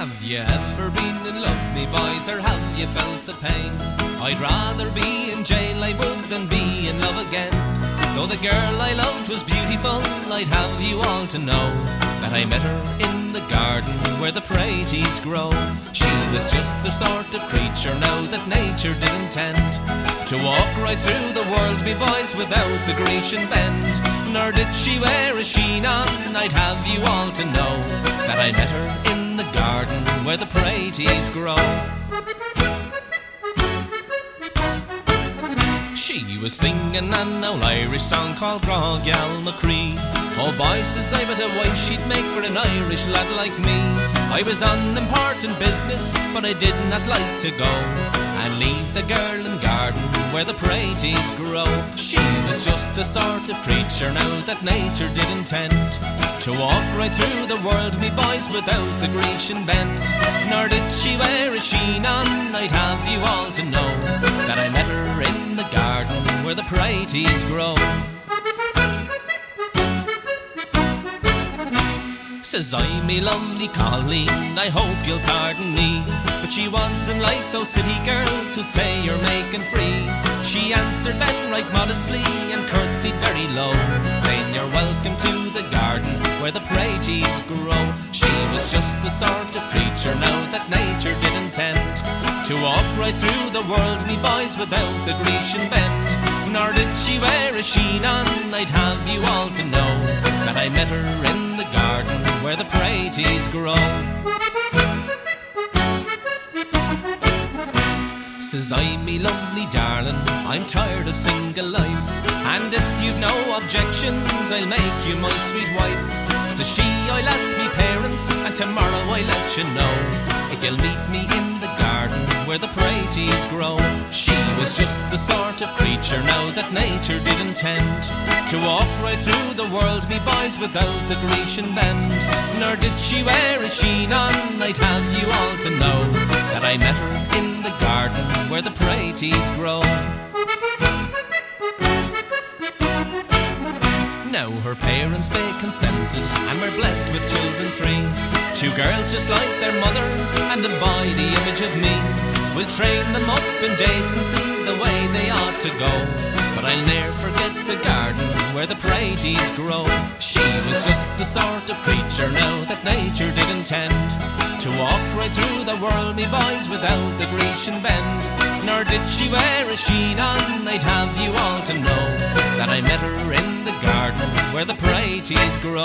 you ever been in love, me boys, or have you felt the pain? I'd rather be in jail, I would, than be in love again. Though the girl I loved was beautiful, I'd have you all to know that I met her in the garden where the praties grow. She was just the sort of creature now that nature did intend to walk right through the world, me boys, without the Grecian bend. Nor did she wear a chignon, I'd have you all to know that I met her in where the praties grow. She was singing an old Irish song called Gradh Geal Mo Chroidhe. Oh boy, says I, but a wife she'd make for an Irish lad like me. I was on important business, but I did not like to go and leave the girl in garden where the praties grow. She was just the sort of creature now that nature did intend to walk right through the world, me boys, without the Grecian bend. Nor did she wear a chignon, I'd have you all to know that I met her in the garden where the praties grow. Says I, me lovely Colleen, I hope you'll pardon me. But she wasn't like those oh, city girls who'd say you're making free. She answered then right modestly and curtsied very low, saying you're welcome to the garden where the praties grow. She was just the sort of creature now that nature did intend to walk right through the world, me boys, without the Grecian bend. Nor did she wear a chignon, I'd have you all to know that I met her in the garden where the praties grow. Says I, me lovely darling, I'm tired of single life. And if you've no objections, I'll make you my sweet wife. Says she, I'll ask me parents, and tomorrow I'll let you know if you'll meet me in the garden where the praties grow. She was just the sort of creature now that nature did intend to walk right through the world, me boys, without the Grecian bend. Nor did she wear a chignon, I'd have you all to know that I met her where the praties grow. Now her parents they consented and were blessed with children three. Two girls just like their mother and a boy the image of me. We'll train them up in decency the way they ought to go. But I'll ne'er forget the garden where the praties grow. She was just the sort of creature now that nature did intend to walk right through the world, me boys, without the Grecian bend. Nor did she wear a chignon, I'd have you all to know that I met her in the garden where the praties grow.